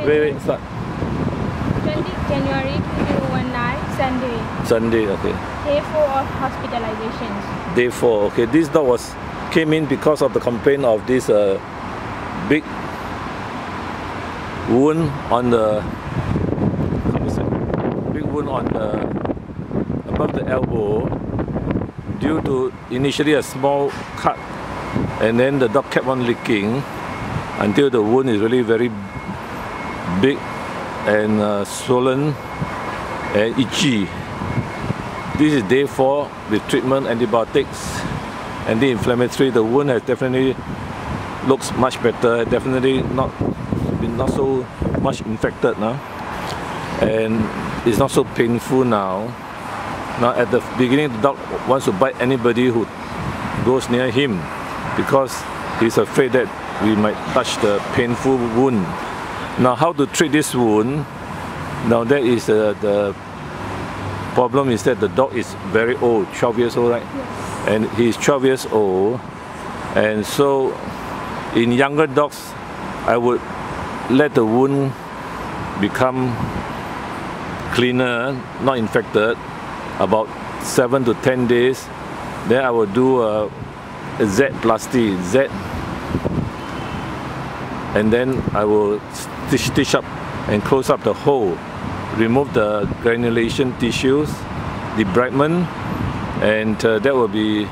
Wait, wait, start. 20 January 2019, Sunday. Sunday, okay. Day 4 of hospitalizations. Day four, okay. This dog was came in because of the complaint of this uh, big wound on the how is it? big wound on the above the elbow due to initially a small cut and then the dog kept on licking until the wound is really very big and uh, swollen and itchy. This is day four with treatment, antibiotics, anti-inflammatory. The wound has definitely looks much better. Definitely not been not so much infected now, and it's not so painful now. Now at the beginning, the dog wants to bite anybody who goes near him because he's afraid that we might touch the painful wound. Now, how to treat this wound? Now, that is uh, the problem is that the dog is very old, 12 years old, right? Yes. And he's 12 years old, and so in younger dogs, I would let the wound become cleaner, not infected, about seven to 10 days. Then I will do a, a Z plasty, Z and then I will stitch, stitch up and close up the hole, remove the granulation tissues, debridement, and uh, that will be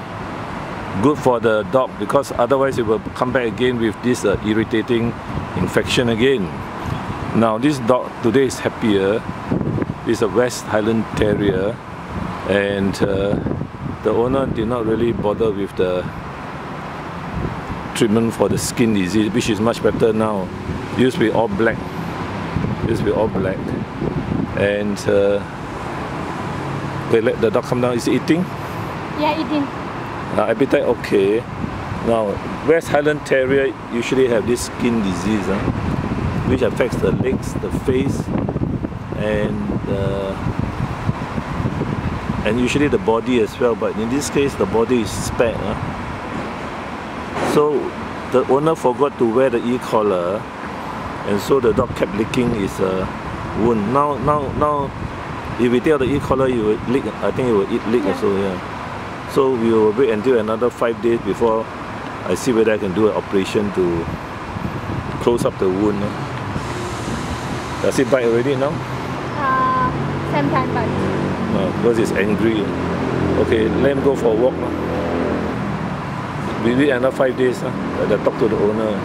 good for the dog because otherwise it will come back again with this uh, irritating infection again. Now this dog today is happier. It's a West Highland Terrier, and uh, the owner did not really bother with the treatment for the skin disease, which is much better now. Used to be all black. Used to be all black. And uh, they let the dog come down. Is he eating? Yeah, eating. Uh, appetite okay. Now, West Highland Terrier usually have this skin disease, huh, which affects the legs, the face, and uh, and usually the body as well. But in this case, the body is spared. Huh? So the owner forgot to wear the e-collar, and so the dog kept licking his uh, wound. Now, now, now, if we take out the e-collar, you will lick. I think it will eat lick Yeah. also. Yeah. So we will wait until another five days before I see whether I can do an operation to close up the wound. uh. Does it bite already now? Uh, same time, but No, because it's angry. Okay, let him go for a walk. We wait another five days. Uh, I talk to the owner.